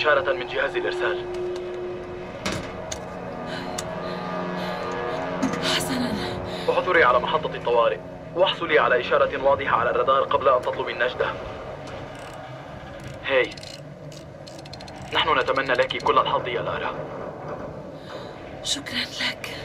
إشارة من جهاز الإرسال. حسنا. احضري على محطة الطوارئ. واحصلي على إشارة واضحة على الرادار قبل أن تطلبي النجدة. هاي. نحن نتمنى لك كل الحظ يا لارا. شكرا لك.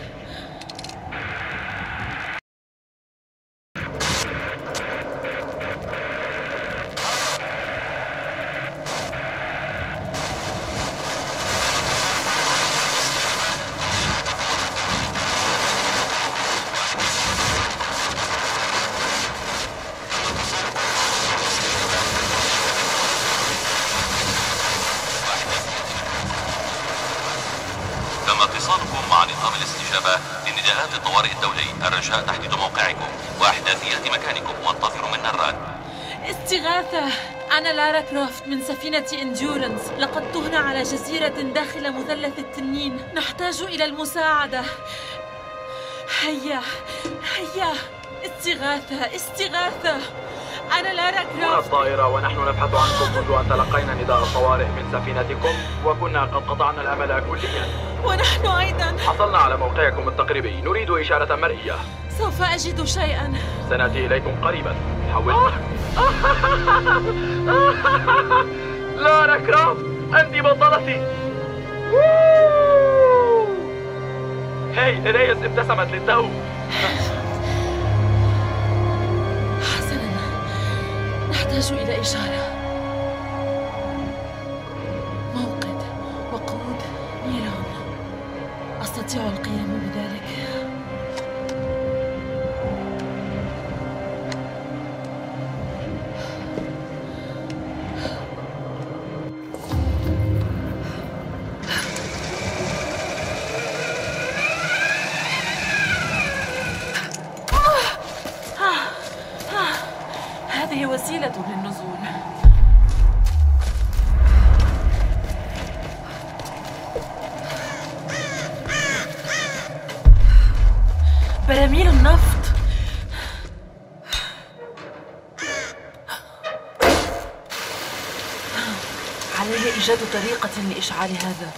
سفينة إنديورنس لقد تهنا على جزيرة داخل مثلث التنين. نحتاج إلى المساعدة. هيا هيا. استغاثة استغاثة. أنا لارا هنا كروفت الطائرة ونحن نبحث عنكم منذ أن تلقينا نداء الطوارئ من سفينتكم وكنا قد قطعنا الأمل كليا. ونحن أيضا. حصلنا على موقعكم التقريبي. نريد إشارة مرئية. سوف أجد شيئا. سنأتي إليكم قريبا. حول لارا كرافت أنت بطلتي. هاي إليس ابتسمت للتو حسنا نحتاج إلى إشارة. للنزول. براميل النفط. علي إيجاد طريقة لإشعال هذا.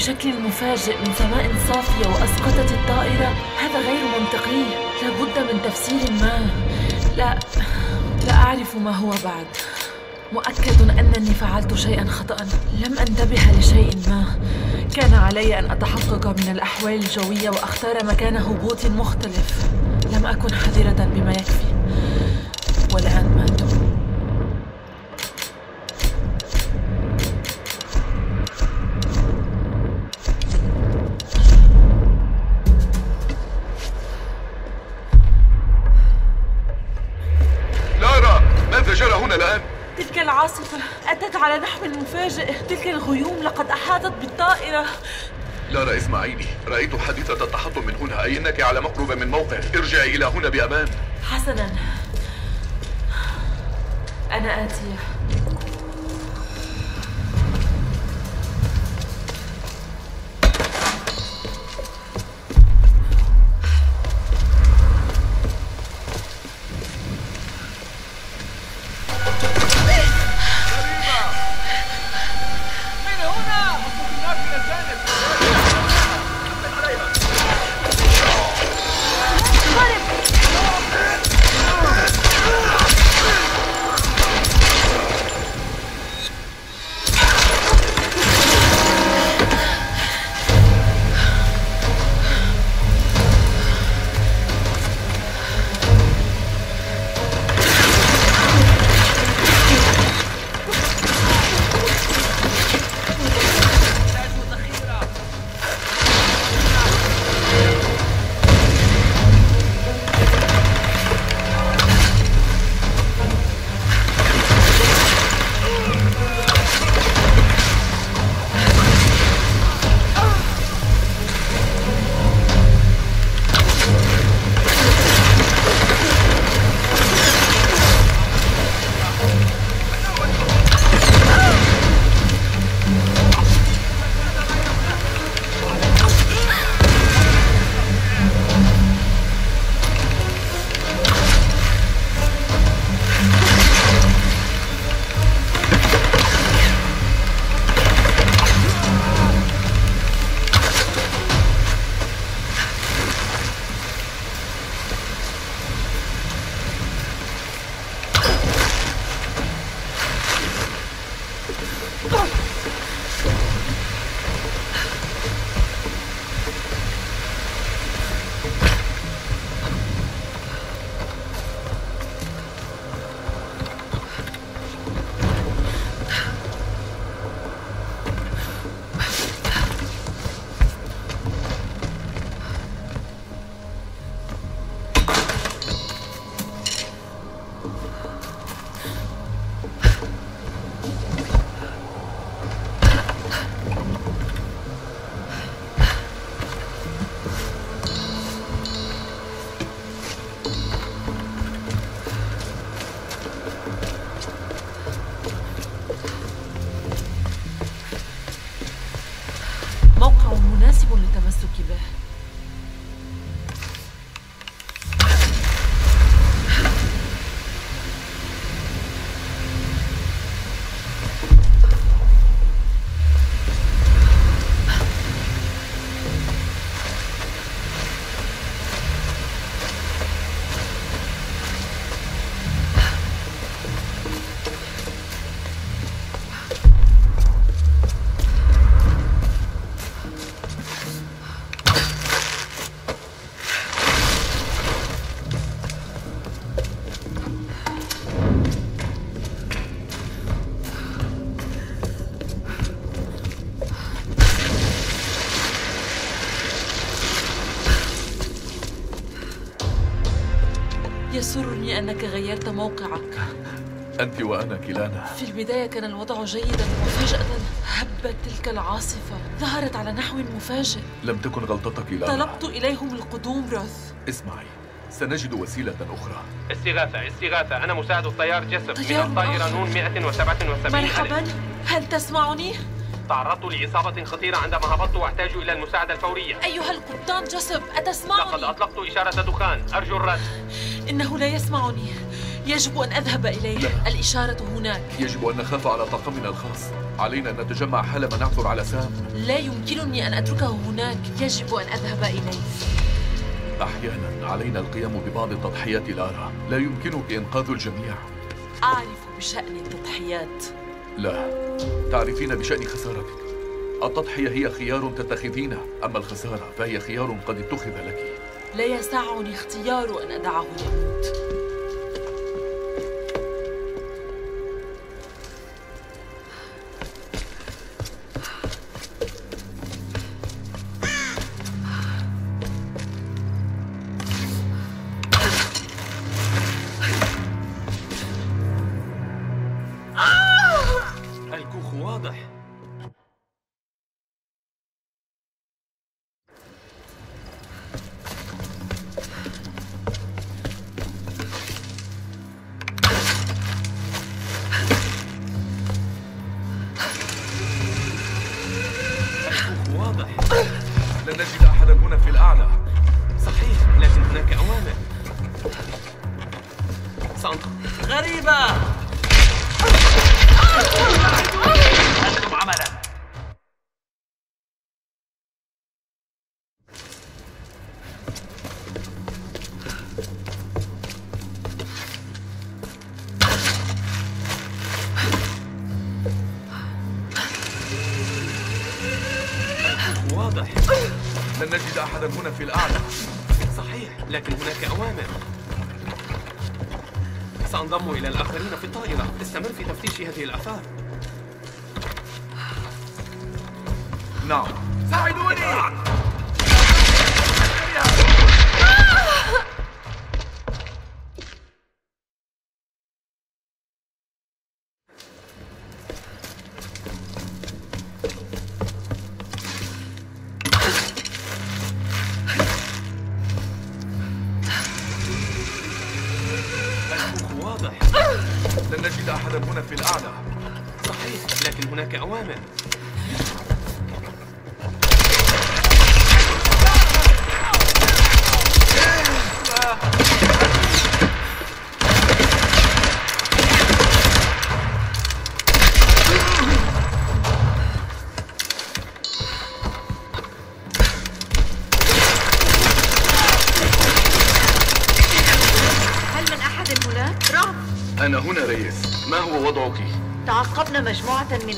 بشكل مفاجئ من سماء صافية وأسقطت الطائرة هذا غير منطقي. لابد من تفسير ما. لا لا أعرف ما هو بعد. مؤكد أنني فعلت شيئا خطأ لم أنتبه لشيء ما. كان علي أن أتحقق من الأحوال الجوية وأختار مكان هبوط مختلف. لم أكن حذرة بما يكفي. نحو مفاجئ تلك الغيوم لقد أحاطت بالطائرة. لارا اسمعيني رأيت حادثة التحطم من هنا. أي أنك على مقربة من موقع. ارجعي إلى هنا بأمان. حسنا. أنا آتية. يسرني أنك غيرت موقعك. أنت وأنا كلانا. في البداية كان الوضع جيدا وفجأة هبت تلك العاصفة. ظهرت على نحو مفاجئ. لم تكن غلطتك لارا طلبت إليهم القدوم روث اسمعي سنجد وسيلة أخرى. استغاثة استغاثة. أنا مساعد الطيار جسر من الطائرة. نون 177 مرحبا. هل تسمعني؟ تعرضت لإصابة خطيرة عندما هبطت وأحتاج إلى المساعدة الفورية. أيها القبطان جسب لقد أتسمعني؟ أطلقت إشارة دخان. أرجو الرد. إنه لا يسمعني. يجب أن أذهب إليه. لا. الإشارة هناك. يجب أن نخاف على طاقمنا الخاص. علينا أن نتجمع حالما نعثر على سام لا يمكنني أن أتركه هناك. يجب أن أذهب إليه. أحيانا علينا القيام ببعض التضحيات لارا لا يمكنك إنقاذ الجميع. أعرف بشأن التضحيات. لا. تعرفين بشأن خسارتك. التضحية هي خيار تتخذينه. أما الخسارة فهي خيار قد اتخذ لك. لا يسعني اختيار أن أدعه يموت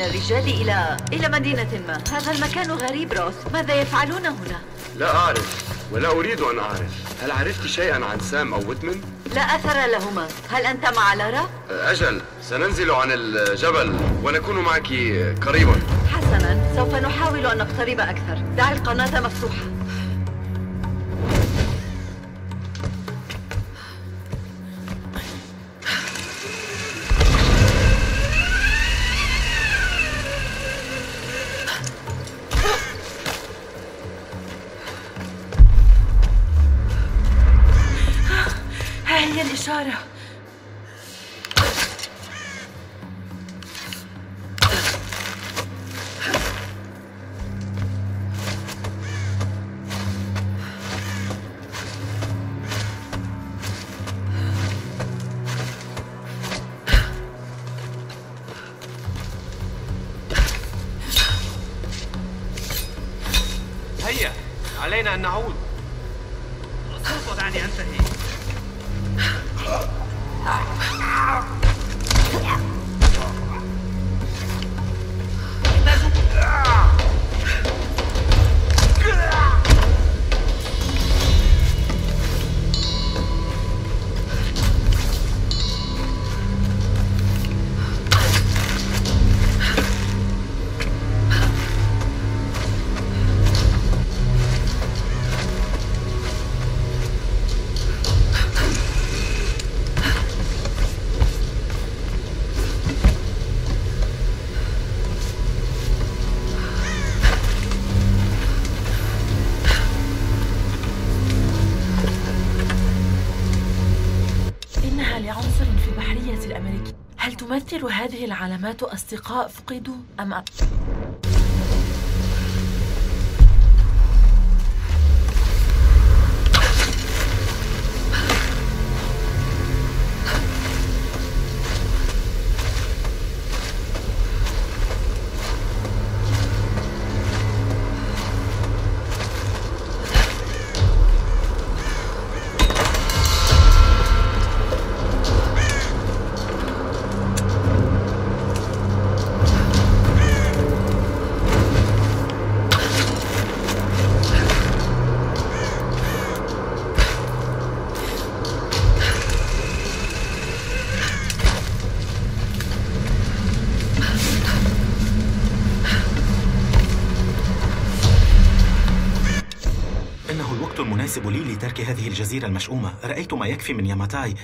من الرجال إلى إلى مدينة ما. هذا المكان غريب روس ماذا يفعلون هنا؟ لا أعرف ولا أريد أن أعرف. هل عرفت شيئا عن سام أو ويتمن؟ لا أثر لهما. هل أنت مع لارا؟ أجل سننزل عن الجبل ونكون معك قريبا. حسنا سوف نحاول أن نقترب أكثر. دع القناة مفتوحة. هذه العلامات أصدقاء فقدوا أم المناسب لي لترك هذه الجزيرة المشؤومة. رأيت ما يكفي من ياماتاي.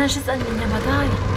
هذا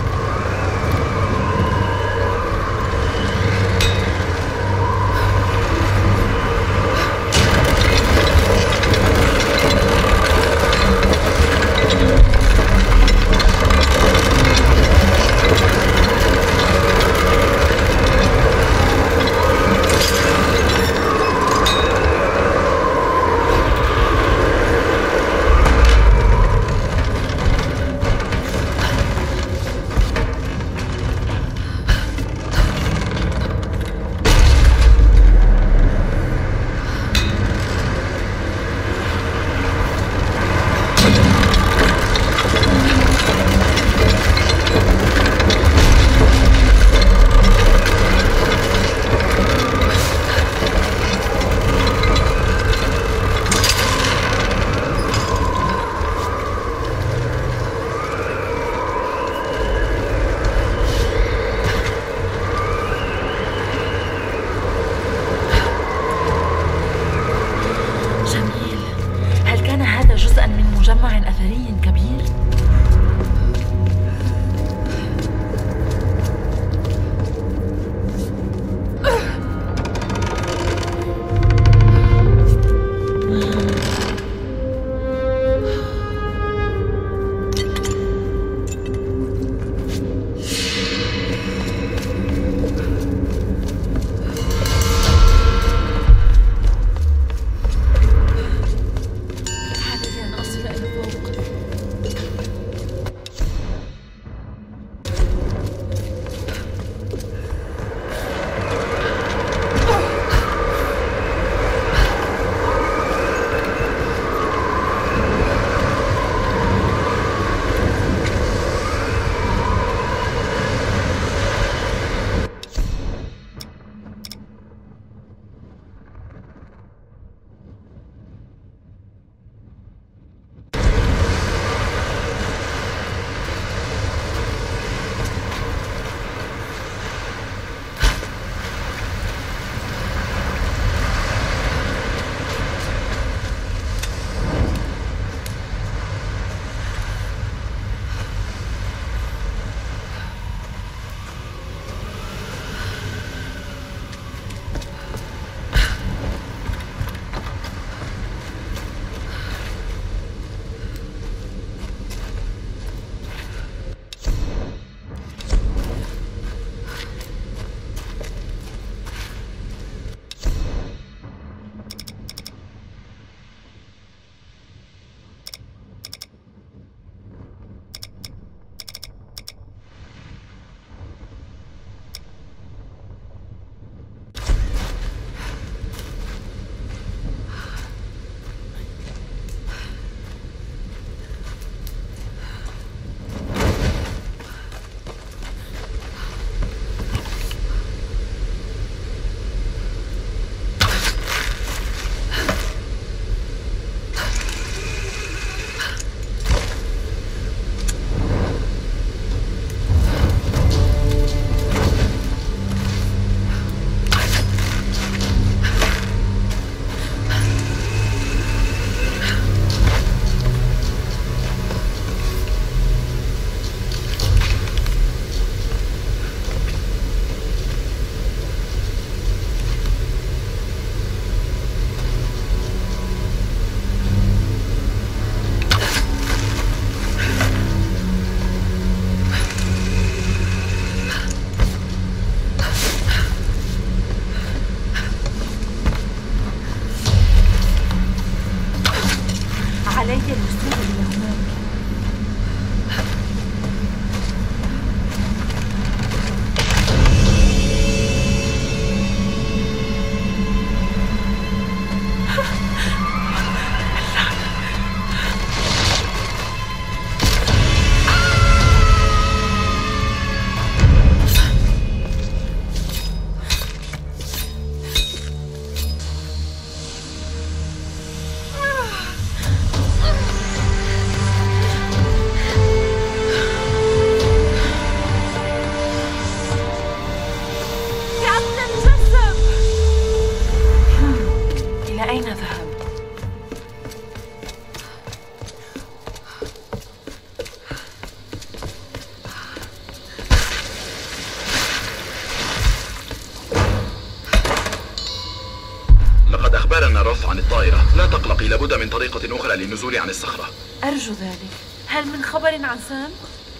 يوما ما جزءا من ياماداي لابد من طريقة أخرى للنزول عن الصخرة. أرجو ذلك. هل من خبر عن سام؟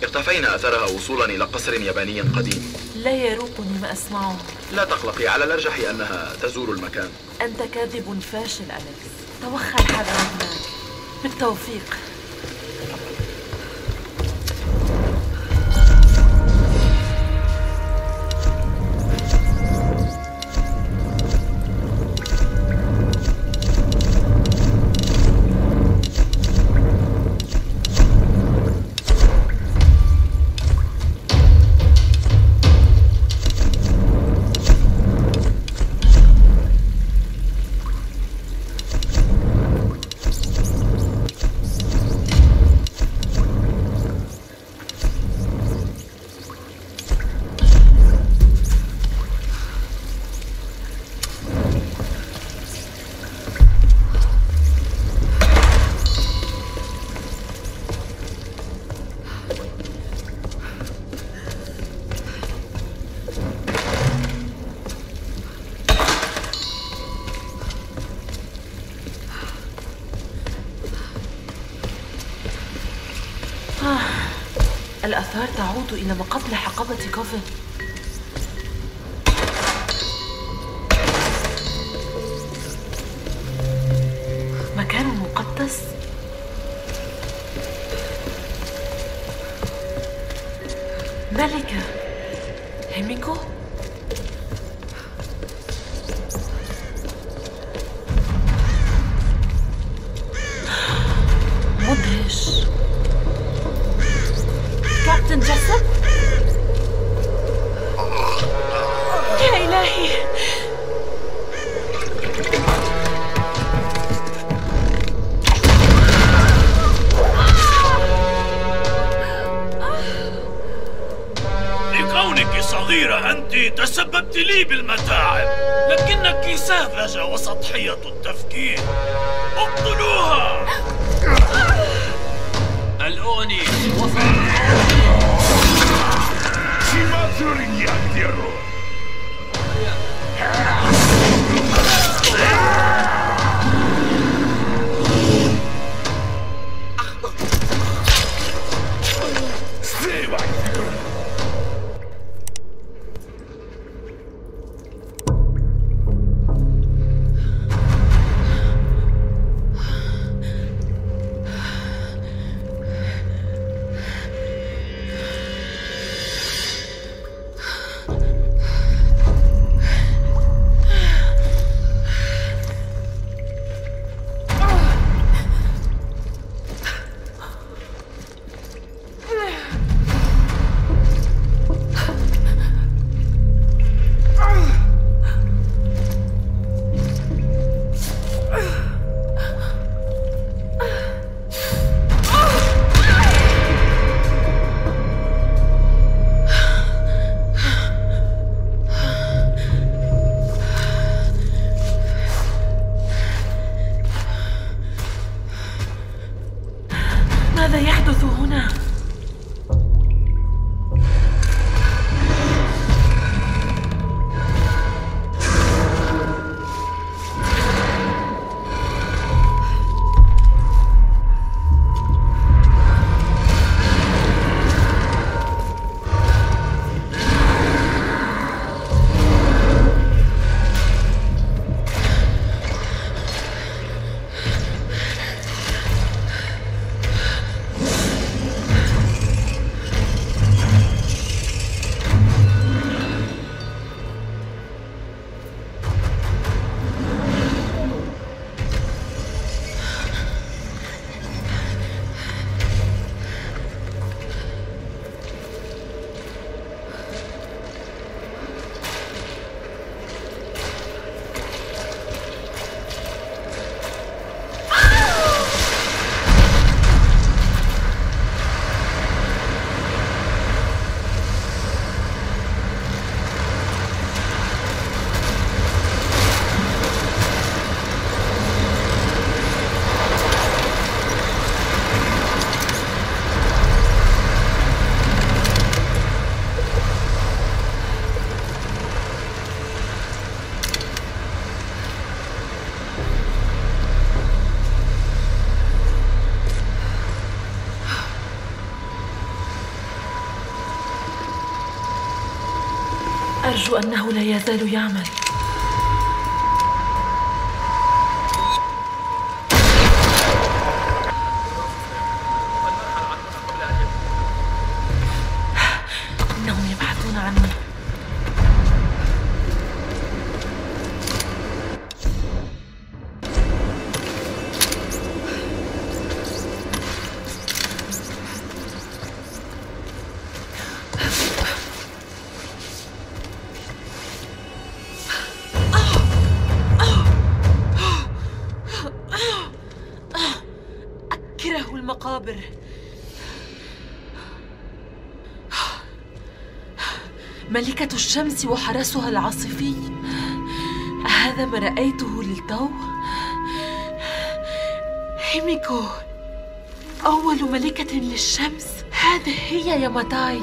اقتفينا أثرها وصولا إلى قصر ياباني قديم. لا يروقني ما أسمعه. لا تقلقي على الأرجح أنها تزور المكان. أنت كاذب فاشل أليكس. توخى الحذر هناك بالتوفيق. إلى ما قبل حقبة كوفن. مكان مقدس. ملكة هيميكو. مدهش. كابتن جسد يا إلهي. لكونك صغيرة أنت تسببت لي بالمتاعب. لكنك ساذجة وسطحية التفكير. اقتلوها. الأوني Capturing young hero! أرجو أنه لا يزال يعمل. ملكة الشمس وحرسها العاصفي. هذا ما رأيته للتو هيميكو أول ملكة للشمس. هذه هي ياماتاي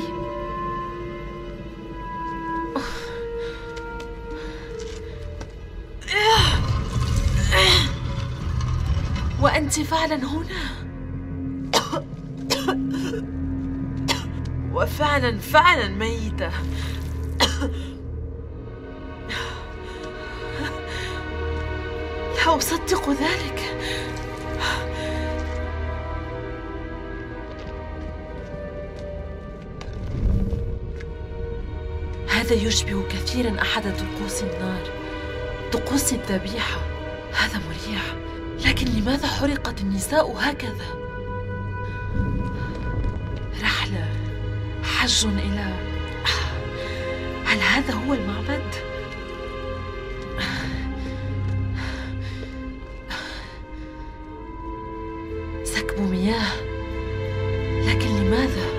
وأنت فعلا هنا؟ وفعلا فعلا ميتة. أصدق ذلك. هذا يشبه كثيرا أحد طقوس النار طقوس الذبيحة. هذا مريح. لكن لماذا حرقت النساء هكذا؟ رحلة حج إلى هل هذا هو المعبد؟ مياه لكن لماذا؟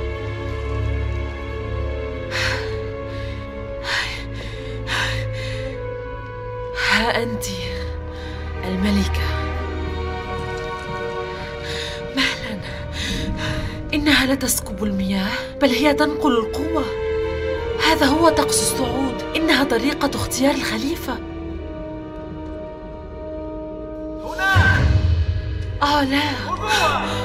ها أنت الملكة. مهلا. إنها لا تسكب المياه بل هي تنقل القوة. هذا هو طقس الصعود. إنها طريقة اختيار الخليفة. هنا آه لا.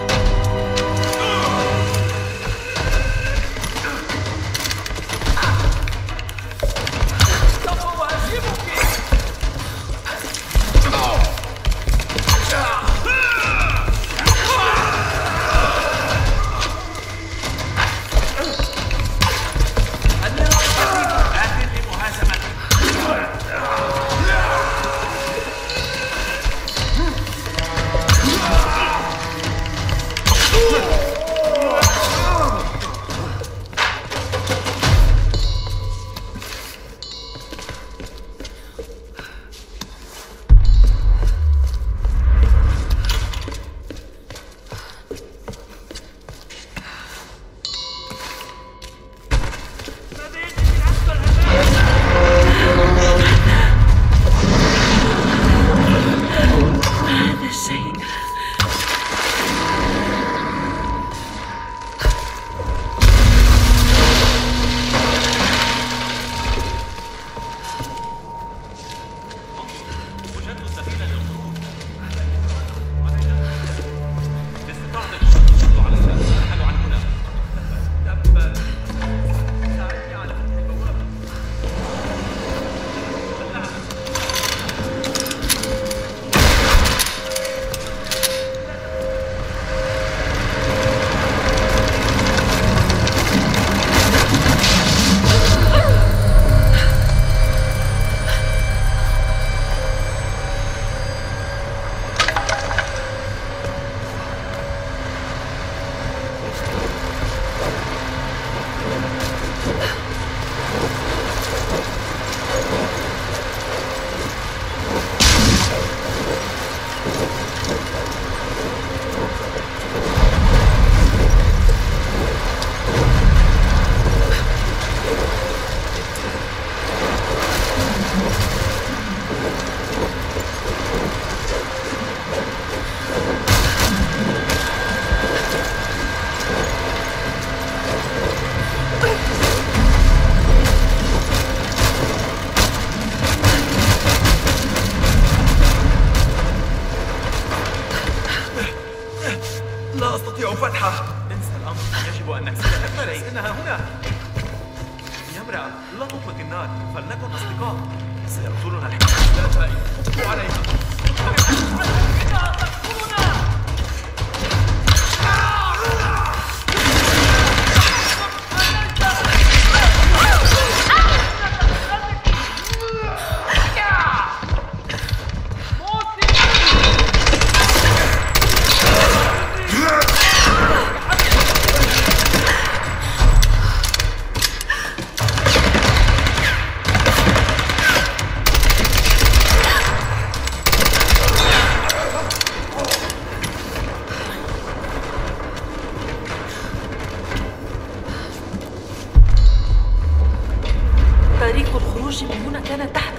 طريق الخروج من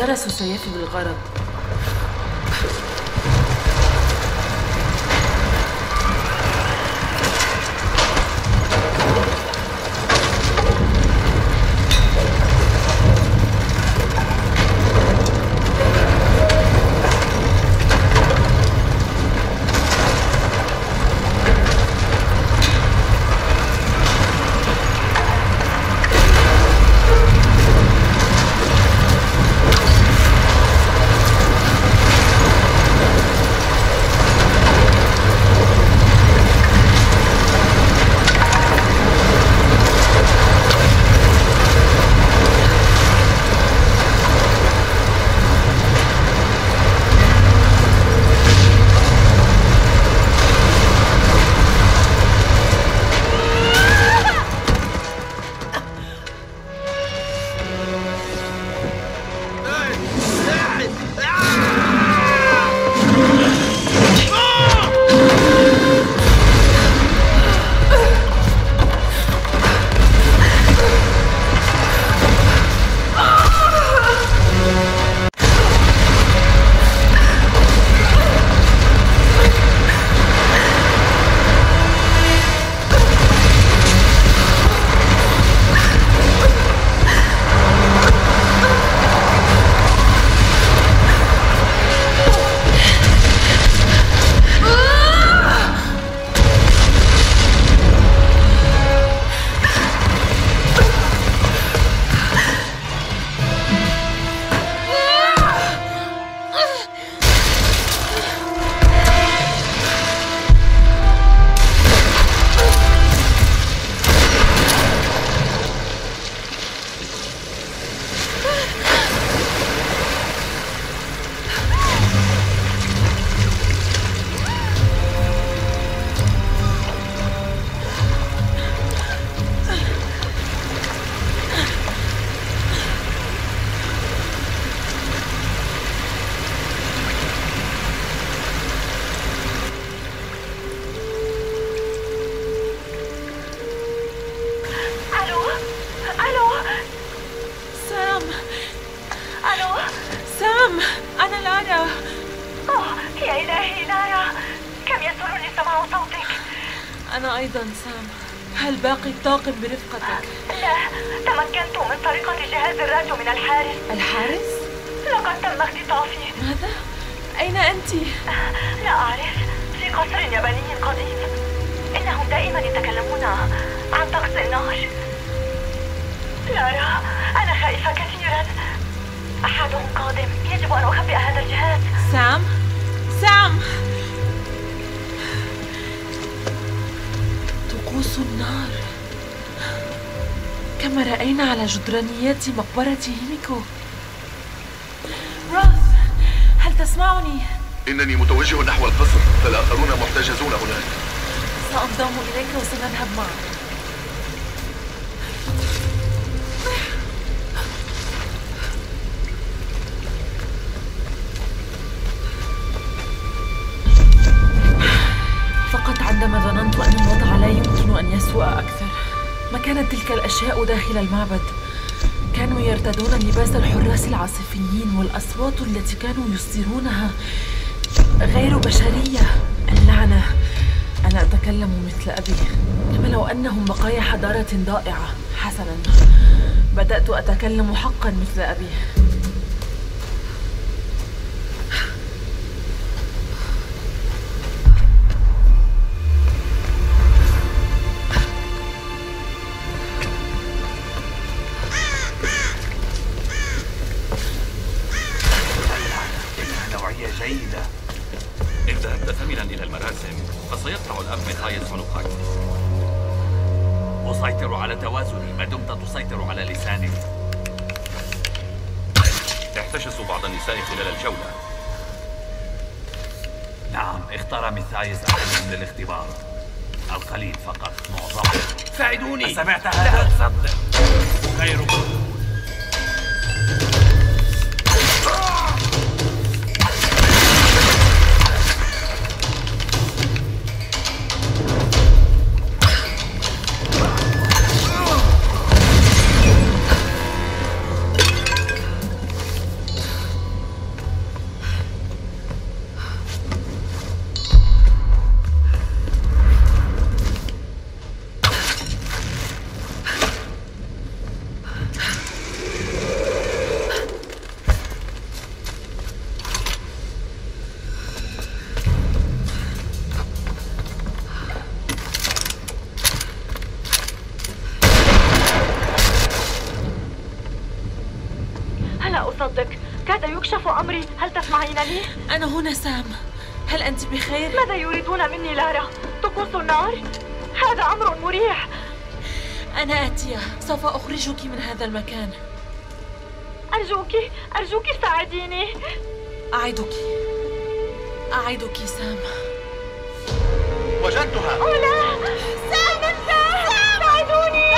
الجرس سيفي بالغرض الطاقم برفقتك؟ رأينا على جدرانيات مقبرة هيميكو. روث هل تسمعني؟ إنني متوجه نحو القصر فالآخرون محتجزون هناك. سأنضم إليك وسنذهب معك. الأشياء داخل المعبد. كانوا يرتدون لباس الحراس العاصفيين والأصوات التي كانوا يصدرونها غير بشرية. اللعنة. أنا أتكلم مثل أبي. كما لو أنهم بقايا حضارة ضائعة. حسنا. بدأت أتكلم حقا مثل أبي. أمري. هل تسمعينني؟ أنا هنا سام. هل أنت بخير؟ ماذا يريدون مني لارا؟ طقوس النار؟ هذا أمر مريح. أنا آتية. سوف أخرجك من هذا المكان. أرجوك أرجوك ساعديني. أعدك. أعدك سام. وجدتها. أوه لا سام سام. ساعدوني.